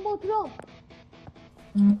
o Trump. Hum.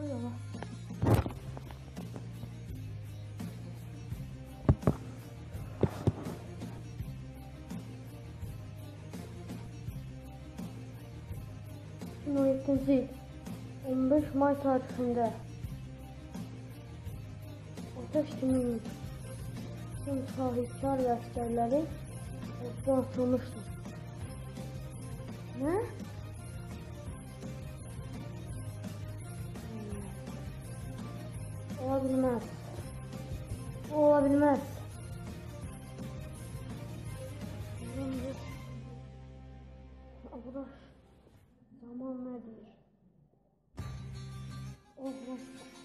Ay Allah. Cumhuriyetimizin 15 May tarixində Ateş Tümünün tüm sahibkar və əsgərləri atılmışdır. Nə? olabilmez. Olabilmez. Zümrüt. Arkadaş. Ah, zaman nedir? Olmaz. Oh,